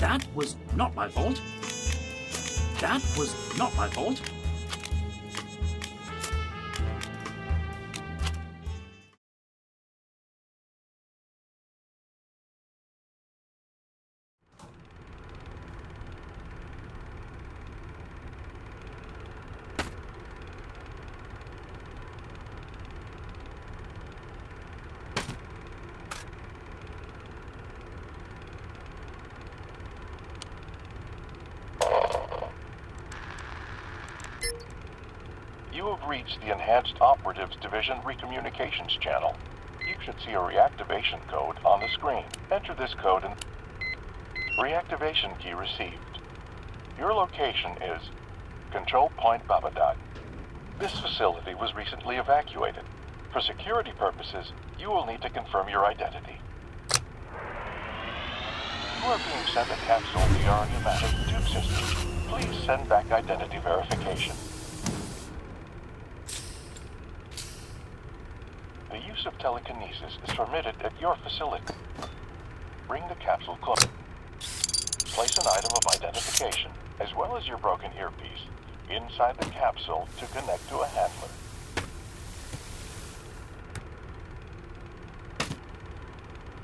That was not my fault. That was not my fault. Reached the Enhanced Operatives Division Recommunications channel. You should see a reactivation code on the screen. Enter this code and reactivation key received. Your location is Control Point Babadag. This facility was recently evacuated. For security purposes, you will need to confirm your identity. You are being sent a capsule via pneumatic tube system. Please send back identity verification. Use of telekinesis is permitted at your facility. Bring the capsule close. Place an item of identification, as well as your broken earpiece, inside the capsule to connect to a handler.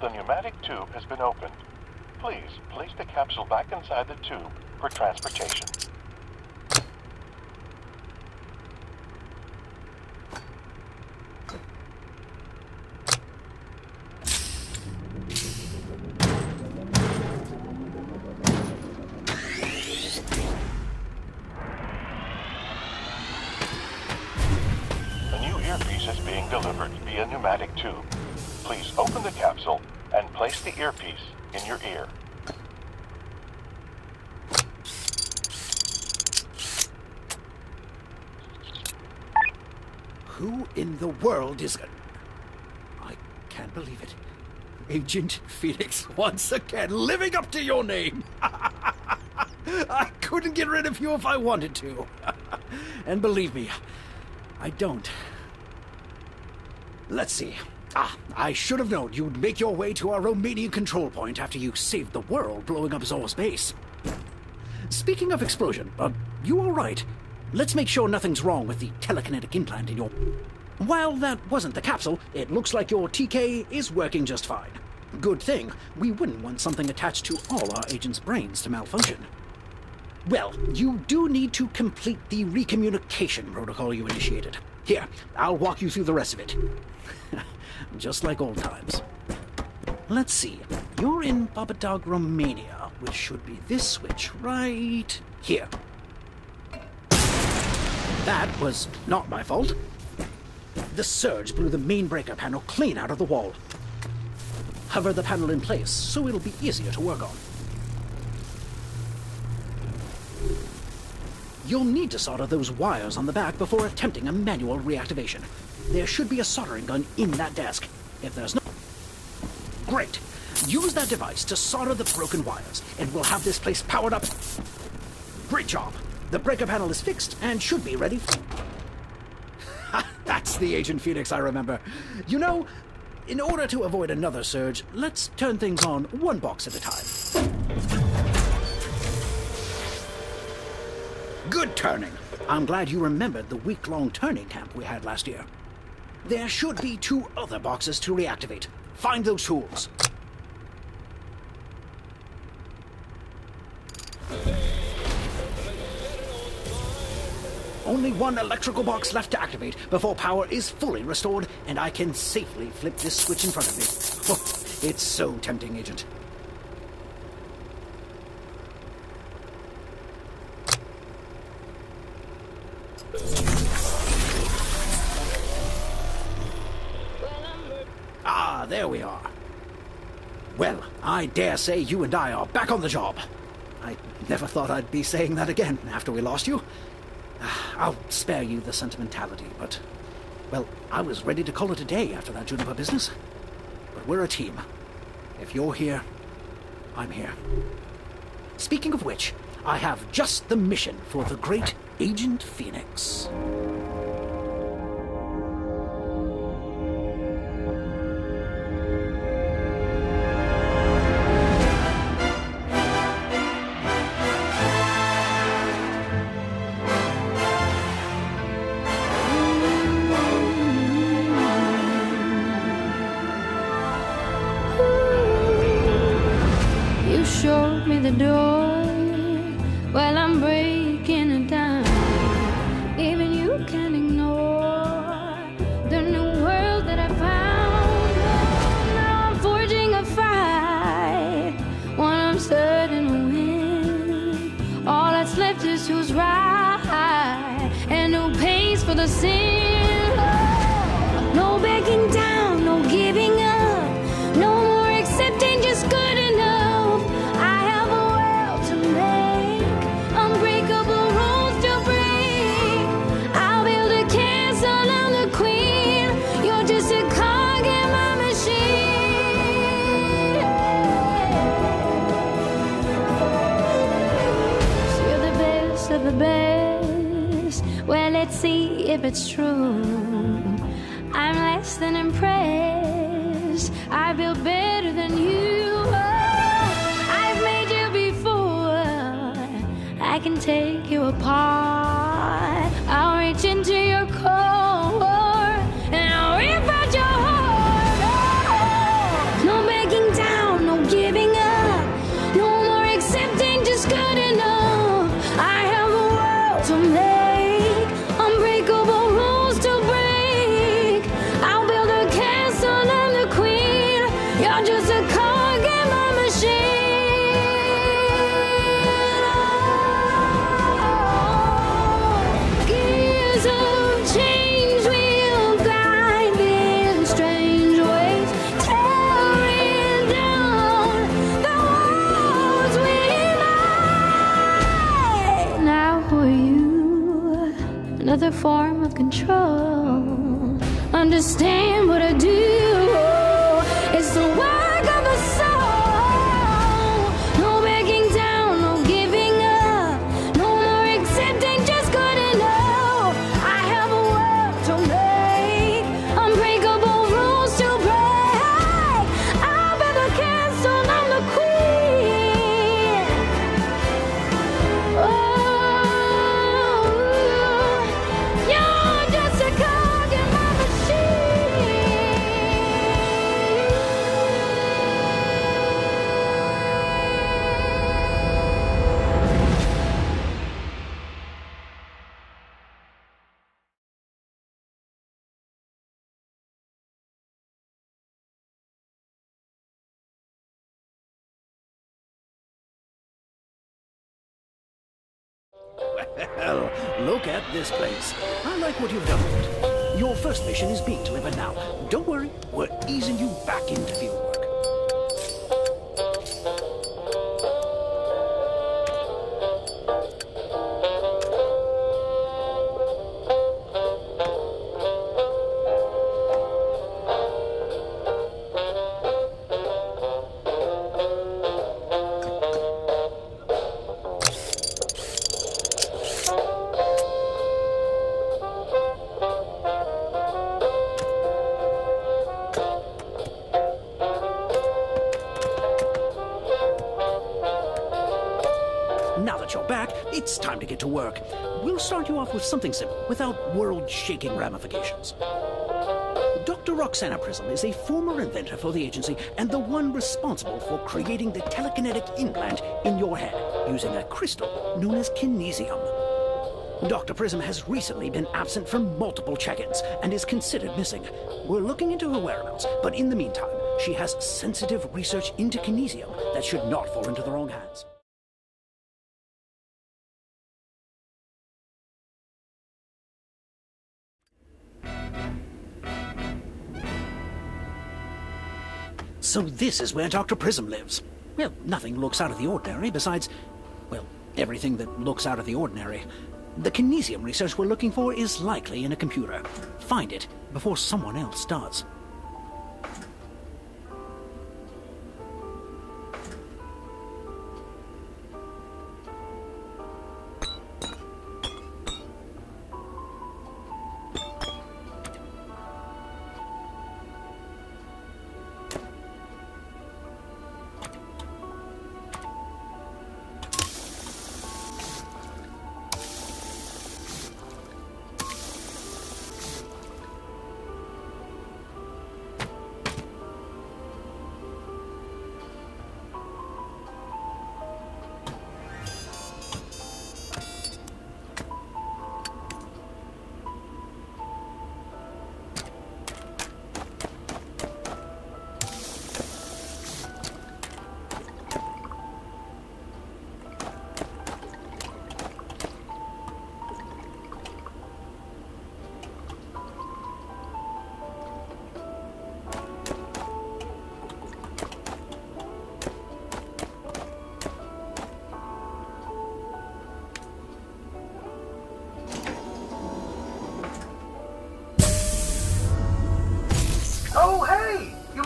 The pneumatic tube has been opened. Please place the capsule back inside the tube for transportation. Earpiece is being delivered via pneumatic tube. Please open the capsule and place the earpiece in your ear. Who in the world is. I can't believe it. Agent Phoenix once again living up to your name. I couldn't get rid of you if I wanted to. and believe me, I don't. Let's see. Ah, I should have known you'd make your way to our Romanian control point after you saved the world blowing up Zor's base. Speaking of explosion, uh, you all right? Let's make sure nothing's wrong with the telekinetic implant in your. While that wasn't the capsule, it looks like your TK is working just fine. Good thing. We wouldn't want something attached to all our agents' brains to malfunction. Well, you do need to complete the recommunication protocol you initiated. Here, I'll walk you through the rest of it. Just like old times. Let's see. You're in Babadag, Romania, which should be this switch right here. That was not my fault. The surge blew the main breaker panel clean out of the wall. Hover the panel in place so it'll be easier to work on. You'll need to solder those wires on the back before attempting a manual reactivation. There should be a soldering gun in that desk. If there's no... Great! Use that device to solder the broken wires, and we'll have this place powered up. Great job! The breaker panel is fixed and should be ready. That's the Agent Phoenix I remember. You know, in order to avoid another surge, let's turn things on one box at a time. Good turning. I'm glad you remembered the week long turning camp we had last year. There should be two other boxes to reactivate. Find those tools. Only one electrical box left to activate before power is fully restored and I can safely flip this switch in front of me. Oh, it's so tempting, Agent. Ah, there we are. Well, I dare say you and I are back on the job. I never thought I'd be saying that again after we lost you. Ah, I'll spare you the sentimentality, but, well, I was ready to call it a day after that Juniper business. But we're a team. If you're here, I'm here. Speaking of which, I have just the mission for the great Agent Phoenix. No backing down, no giving up, no more accepting just good enough. I have a world to make, unbreakable rules to break. I'll build a castle, queen. You're just a cog in my machine. You're the best of the best. Well, let's see if it's true. I'm less than impressed. I build better than you. Oh, I've made you before. I can take you apart. I'll reach into your core Another form of control. Understand what I do. It's the work Well, look at this place. I like what you've done with it. Your first mission is being delivered now. Don't worry, we're easing you back into fieldwork. It's time to get to work. We'll start you off with something simple, without world-shaking ramifications. Dr. Roxana Prism is a former inventor for the agency and the one responsible for creating the telekinetic implant in your head using a crystal known as kinesium. Dr. Prism has recently been absent from multiple check-ins and is considered missing. We're looking into her whereabouts, but in the meantime, she has sensitive research into kinesium that should not fall into the wrong hands. So this is where Dr. Prism lives. Well, nothing looks out of the ordinary besides, well, everything that looks out of the ordinary. The kinesium research we're looking for is likely in a computer. Find it before someone else does.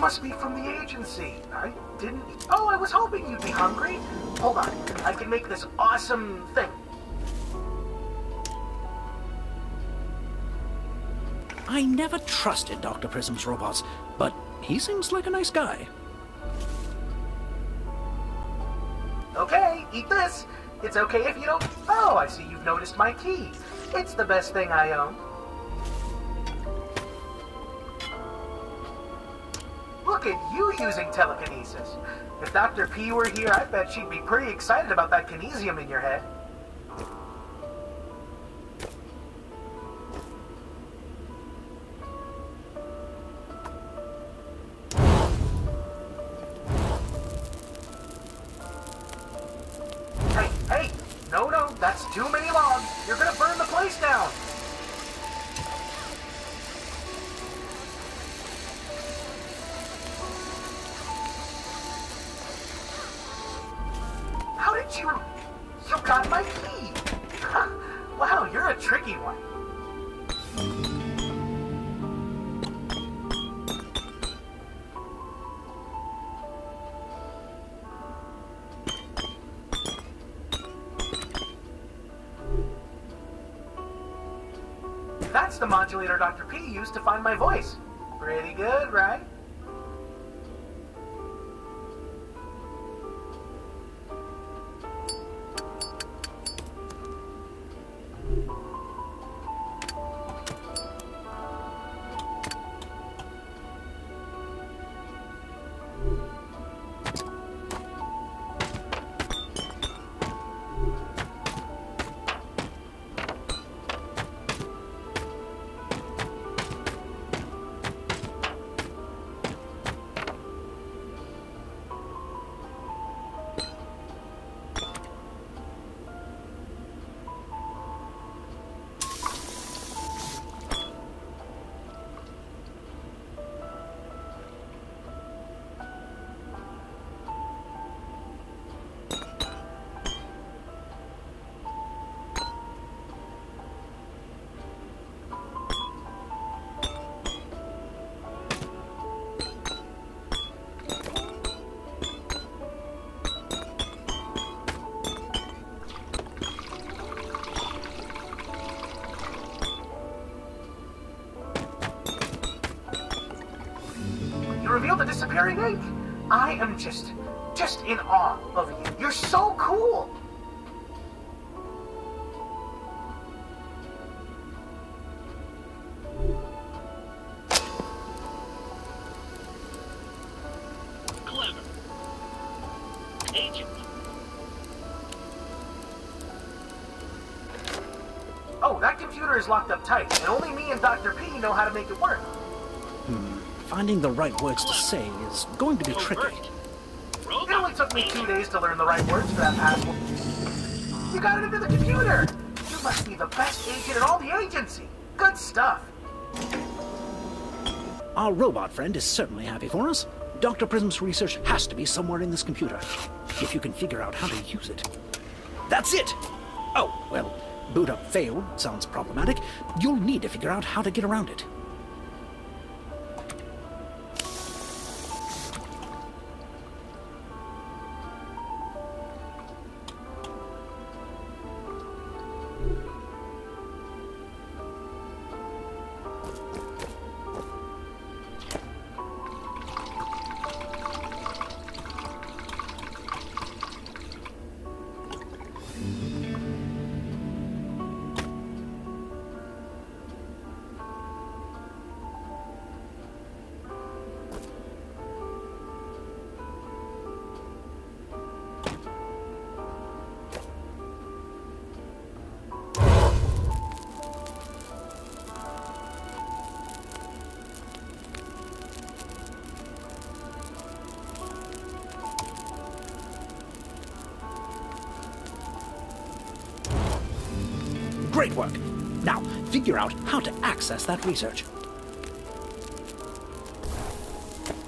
Must be from the agency. I didn't. Oh, I was hoping you'd be hungry. Hold on. I can make this awesome thing. I never trusted Dr. Prism's robots, but he seems like a nice guy. Okay, eat this. It's okay if you don't. Oh, I see you've noticed my key. It's the best thing I own. Look at you using telekinesis. If Dr. P were here, I bet she'd be pretty excited about that kinesium in your head. That's the modulator Dr. P used to find my voice. Pretty good, right? I am just, just in awe of you. You're so cool. Clever. Agent. Oh, that computer is locked up tight, and only me and Dr. P know how to make it work. Finding the right words to say is going to be tricky. Overt. It only took me two days to learn the right words for that password. You got it into the computer. You must be the best agent in all the agency. Good stuff. Our robot friend is certainly happy for us. Dr. Prism's research has to be somewhere in this computer. If you can figure out how to use it. That's it! Oh, well, Boot up failed sounds problematic. You'll need to figure out how to get around it. Great work. Now, figure out how to access that research.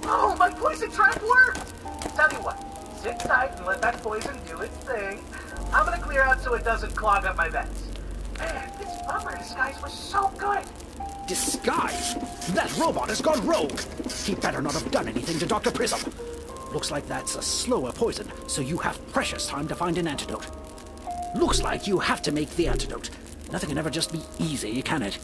Oh, my poison trap worked! Tell you what, sit tight and let that poison do its thing. I'm gonna clear out so it doesn't clog up my vents. Man, this bumper disguise was so good. Disguise? That robot has gone rogue. He better not have done anything to Dr. Prism. Looks like that's a slower poison, so you have precious time to find an antidote. Looks like you have to make the antidote. Nothing can ever just be easy, can it?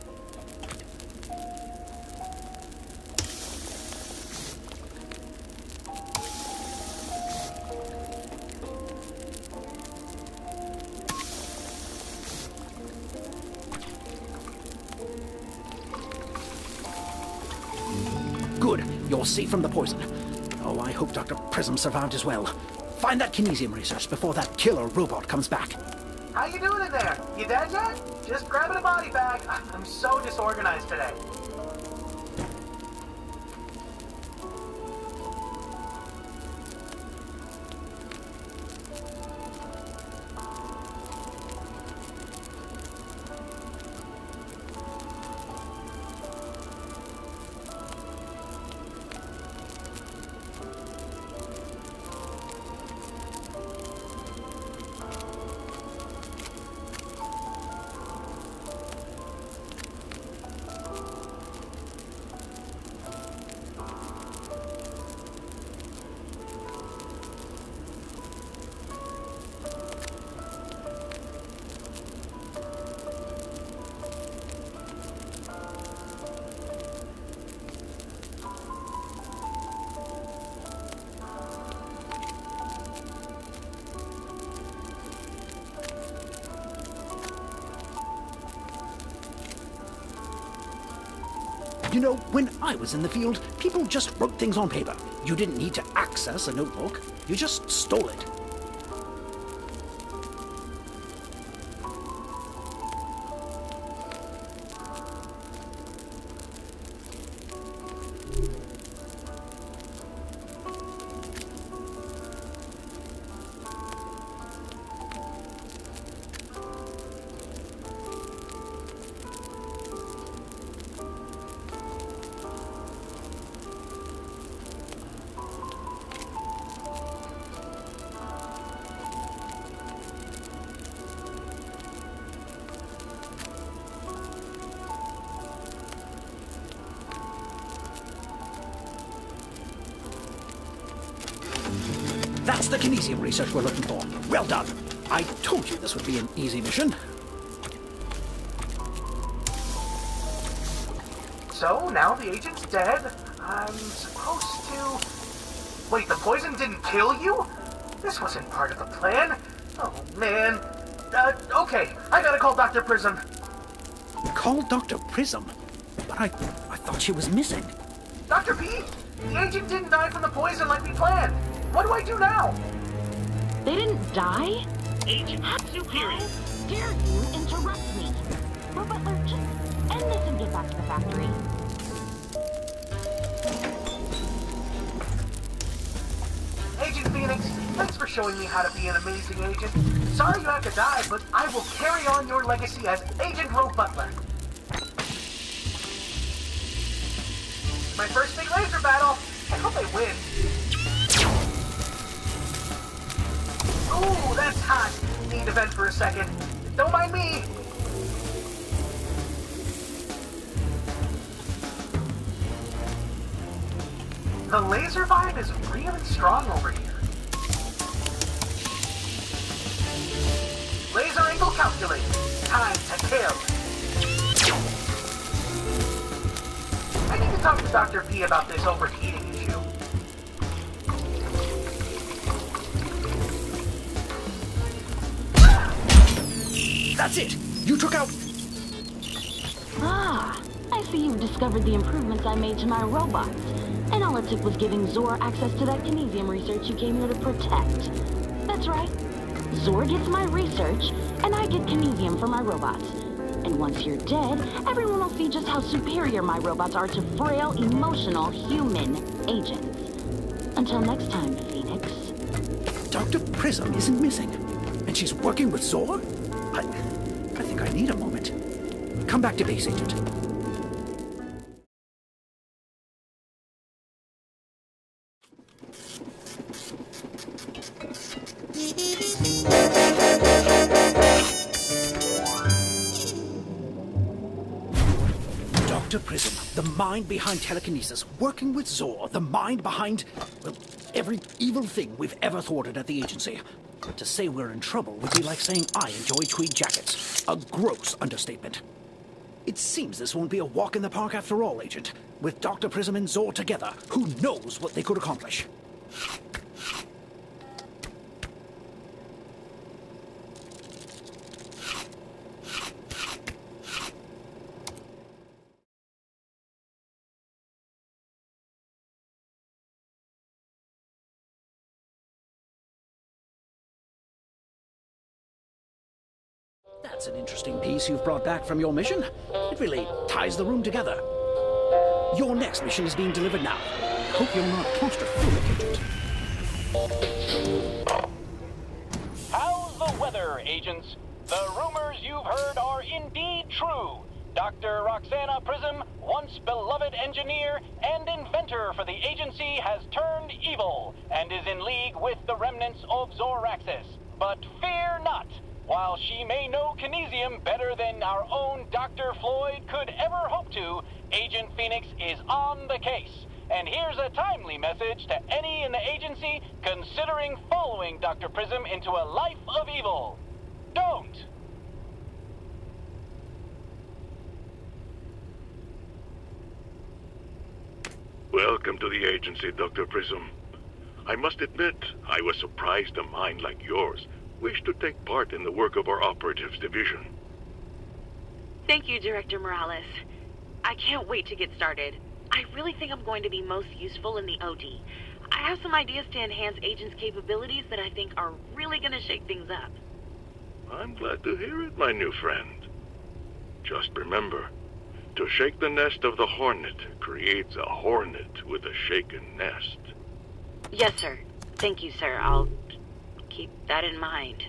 Good. You're safe from the poison. Oh, I hope Dr. Prism survived as well. Find that kinesium research before that killer robot comes back. How you doing in there? You dead yet? Just grabbing a body bag. I'm so disorganized today. You know, when I was in the field, people just wrote things on paper. You didn't need to access a notebook. You just stole it. That's the kinesium research we're looking for. Well done. I told you this would be an easy mission. So, now the agent's dead. I'm supposed to... Wait, the poison didn't kill you? This wasn't part of the plan. Oh, man. Uh, okay, I gotta call Dr. Prism. Call Dr. Prism? But I, I thought she was missing. Dr. P, the agent didn't die from the poison like we planned. What do I do now? They didn't die? Agent Superior. How dare you interrupt me? Just end this and get back to the factory. Agent Phoenix, thanks for showing me how to be an amazing agent. Sorry you have to die, but I will carry on your legacy as Agent Hope Butler. My first big laser battle. I hope I win. Ooh, that's hot. Need to vent for a second. Don't mind me. The laser vibe is really strong over here. Laser angle calculated. Time to kill. I need to talk to Dr. P about this overheating That's it! You took out... Ah, I see you've discovered the improvements I made to my robots. And all it took was giving Zor access to that kinesium research you came here to protect. That's right. Zor gets my research, and I get kinesium for my robots. And once you're dead, everyone will see just how superior my robots are to frail, emotional, human agents. Until next time, Phoenix. Dr. Prism isn't missing. And she's working with Zor? I... I think I need a moment. Come back to base, Agent. Dr. Prism, the mind behind telekinesis, working with Zor, the mind behind, well, every evil thing we've ever thwarted at the agency. To say we're in trouble would be like saying I enjoy tweed jackets. A gross understatement. It seems this won't be a walk in the park after all, Agent. With Dr. Prism and Zor together, who knows what they could accomplish? That's an interesting piece you've brought back from your mission. It really ties the room together. Your next mission is being delivered now. Hope you're not claustrophobic, Agent. How's the weather, agents? The rumors you've heard are indeed true. Dr. Roxana Prism, once beloved engineer and inventor for the agency, has turned evil and is in league with the remnants of Zoraxis. But fear not. While she may know Kinesium better than our own Dr. Floyd could ever hope to, Agent Phoenix is on the case. And here's a timely message to any in the agency considering following Dr. Prism into a life of evil. Don't! Welcome to the agency, Dr. Prism. I must admit, I was surprised a mind like yours wished to take part in the work of our operatives division. Thank you, Director Morales. I can't wait to get started. I really think I'm going to be most useful in the OD. I have some ideas to enhance agents' capabilities that I think are really going to shake things up. I'm glad to hear it, my new friend. Just remember, to shake the nest of the hornet creates a hornet with a shaken nest. Yes, sir. Thank you, sir. I'll keep that in mind.